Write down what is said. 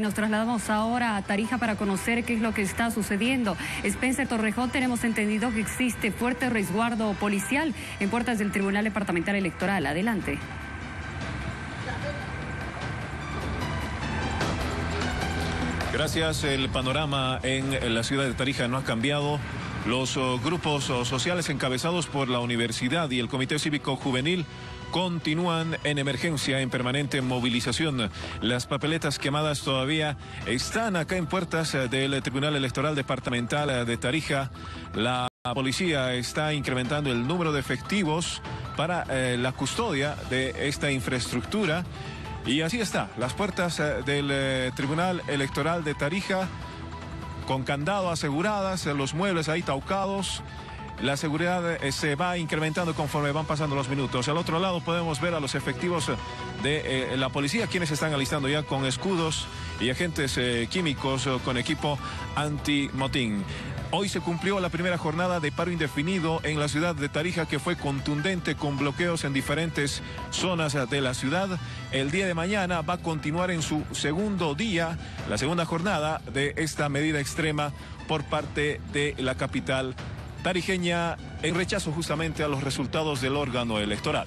Nos trasladamos ahora a Tarija para conocer qué es lo que está sucediendo. Spencer Torrejón, tenemos entendido que existe fuerte resguardo policial en puertas del Tribunal Departamental Electoral. Adelante. Gracias. El panorama en la ciudad de Tarija no ha cambiado. Los oh, grupos oh, sociales encabezados por la universidad y el Comité Cívico Juvenil continúan en emergencia, en permanente movilización. Las papeletas quemadas todavía están acá en puertas eh, del Tribunal Electoral Departamental eh, de Tarija. La policía está incrementando el número de efectivos para eh, la custodia de esta infraestructura. Y así está, las puertas del Tribunal Electoral de Tarija con candado aseguradas, los muebles ahí taucados la seguridad eh, se va incrementando conforme van pasando los minutos. Al otro lado podemos ver a los efectivos de eh, la policía, quienes están alistando ya con escudos y agentes eh, químicos con equipo anti-motín. Hoy se cumplió la primera jornada de paro indefinido en la ciudad de Tarija que fue contundente con bloqueos en diferentes zonas de la ciudad. El día de mañana va a continuar en su segundo día, la segunda jornada de esta medida extrema por parte de la capital tarijeña en rechazo justamente a los resultados del órgano electoral.